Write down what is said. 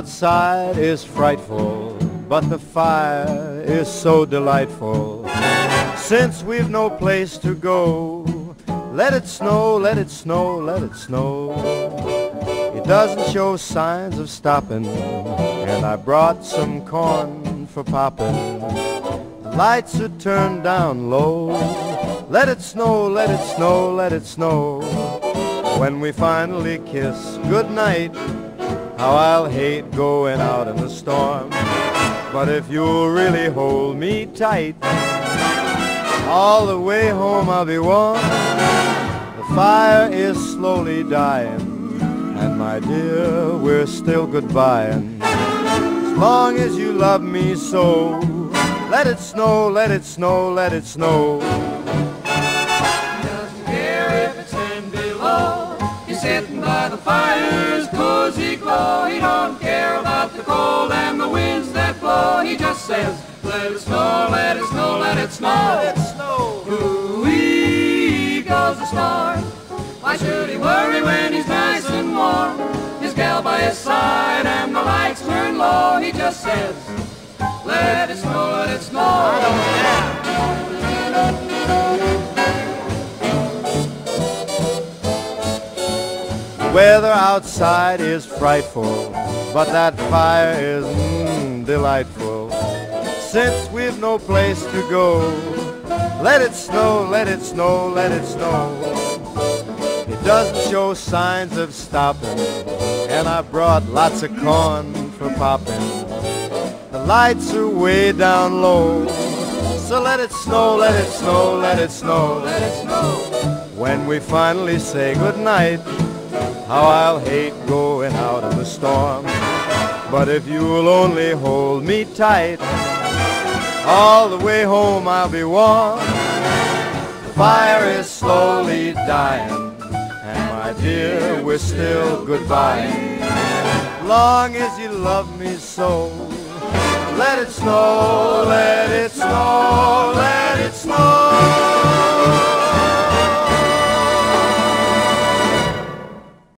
outside is frightful, but the fire is so delightful. Since we've no place to go, let it snow, let it snow, let it snow. It doesn't show signs of stopping, and I brought some corn for popping. The lights are turned down low. Let it snow, let it snow, let it snow. When we finally kiss goodnight, how I'll hate going out in the storm. But if you'll really hold me tight, all the way home I'll be warm. The fire is slowly dying, and my dear, we're still goodbying. As long as you love me so, let it snow, let it snow, let it snow. doesn't care if it's ten below. He's sitting by the fire's just says, let it snow, let it snow, let it snow. Let it snow. Ooh-wee goes the storm. Why should he worry when he's nice and warm? His gal by his side and the lights turn low. He just says, let it snow, let it snow. I don't The weather outside is frightful, but that fire is mm, delightful. Since we've no place to go, let it snow, let it snow, let it snow. It doesn't show signs of stopping, and I brought lots of corn for popping. The lights are way down low, so let it snow, let it snow, let it snow, let it snow. When we finally say goodnight, how I'll hate going out in the storm. But if you'll only hold me tight, all the way home I'll be warm. The fire is slowly dying, and my dear, we're still goodbye. Long as you love me so, let it snow, let